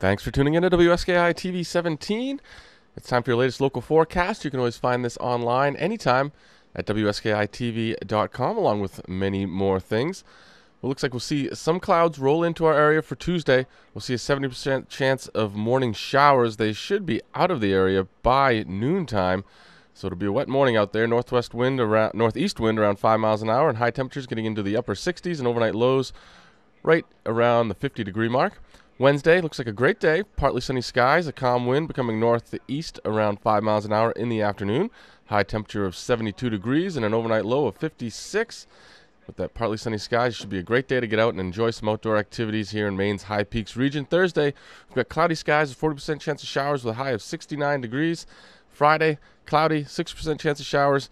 Thanks for tuning in to WSKI TV 17. It's time for your latest local forecast. You can always find this online anytime at WSKITV.com, along with many more things. Well, looks like we'll see some clouds roll into our area for Tuesday. We'll see a 70% chance of morning showers. They should be out of the area by noontime. So it'll be a wet morning out there. Northwest wind around northeast wind around 5 miles an hour and high temperatures getting into the upper 60s and overnight lows right around the 50 degree mark. Wednesday looks like a great day. Partly sunny skies, a calm wind becoming north to east around 5 miles an hour in the afternoon. High temperature of 72 degrees and an overnight low of 56. With that partly sunny skies, should be a great day to get out and enjoy some outdoor activities here in Maine's High Peaks region. Thursday, we've got cloudy skies, a 40% chance of showers with a high of 69 degrees. Friday, cloudy, 6% chance of showers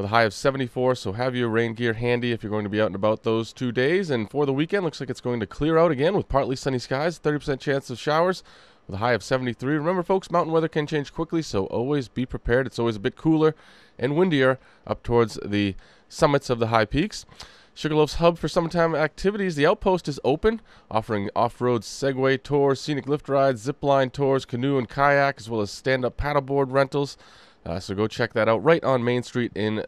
with a high of 74. So have your rain gear handy if you're going to be out and about those two days. And for the weekend, looks like it's going to clear out again with partly sunny skies, 30% chance of showers with a high of 73. Remember, folks, mountain weather can change quickly, so always be prepared. It's always a bit cooler and windier up towards the summits of the high peaks. Sugarloaf's hub for summertime activities. The outpost is open, offering off-road Segway tours, scenic lift rides, zip line tours, canoe and kayak, as well as stand-up paddleboard rentals. Uh, so go check that out right on Main Street in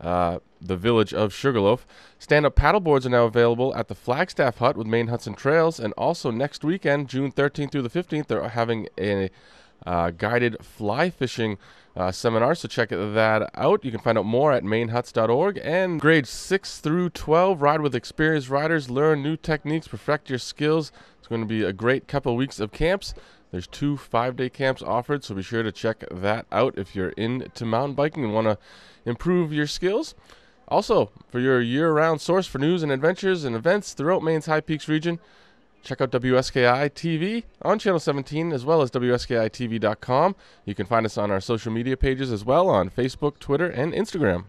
uh, the village of Sugarloaf. Stand up paddleboards are now available at the Flagstaff Hut with Maine Huts and Trails, and also next weekend, June 13th through the 15th, they're having a uh, guided fly fishing uh, seminar. So check that out. You can find out more at mainhuts.org. And grades 6 through 12, ride with experienced riders, learn new techniques, perfect your skills. It's going to be a great couple weeks of camps. There's two five day camps offered, so be sure to check that out if you're into mountain biking and want to improve your skills. Also, for your year round source for news and adventures and events throughout Maine's High Peaks region, check out WSKI TV on Channel 17 as well as WSKITV.com. You can find us on our social media pages as well on Facebook, Twitter, and Instagram.